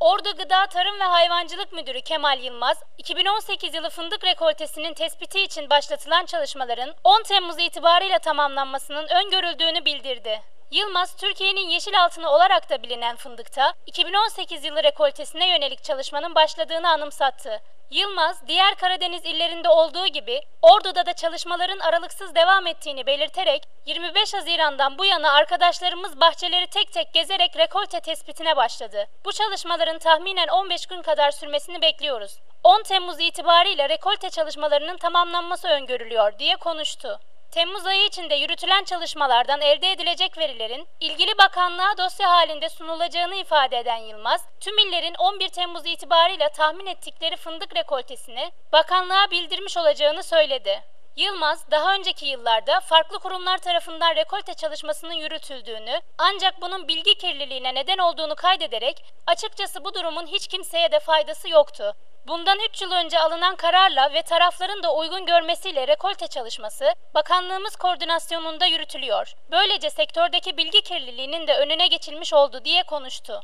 Ordu Gıda Tarım ve Hayvancılık Müdürü Kemal Yılmaz, 2018 yılı fındık rekoltesinin tespiti için başlatılan çalışmaların 10 Temmuz itibarıyla tamamlanmasının öngörüldüğünü bildirdi. Yılmaz, Türkiye'nin yeşil altını olarak da bilinen fındıkta 2018 yılı rekoltesine yönelik çalışmanın başladığını anımsattı. Yılmaz, diğer Karadeniz illerinde olduğu gibi Ordu'da da çalışmaların aralıksız devam ettiğini belirterek 25 Haziran'dan bu yana arkadaşlarımız bahçeleri tek tek gezerek rekolte tespitine başladı. Bu çalışmaların tahminen 15 gün kadar sürmesini bekliyoruz. 10 Temmuz itibariyle rekolte çalışmalarının tamamlanması öngörülüyor diye konuştu. Temmuz ayı içinde yürütülen çalışmalardan elde edilecek verilerin ilgili bakanlığa dosya halinde sunulacağını ifade eden Yılmaz, tüm illerin 11 Temmuz itibarıyla tahmin ettikleri fındık rekoltesini bakanlığa bildirmiş olacağını söyledi. Yılmaz, daha önceki yıllarda farklı kurumlar tarafından rekolte çalışmasının yürütüldüğünü ancak bunun bilgi kirliliğine neden olduğunu kaydederek açıkçası bu durumun hiç kimseye de faydası yoktu. Bundan 3 yıl önce alınan kararla ve tarafların da uygun görmesiyle rekolte çalışması bakanlığımız koordinasyonunda yürütülüyor. Böylece sektördeki bilgi kirliliğinin de önüne geçilmiş oldu diye konuştu.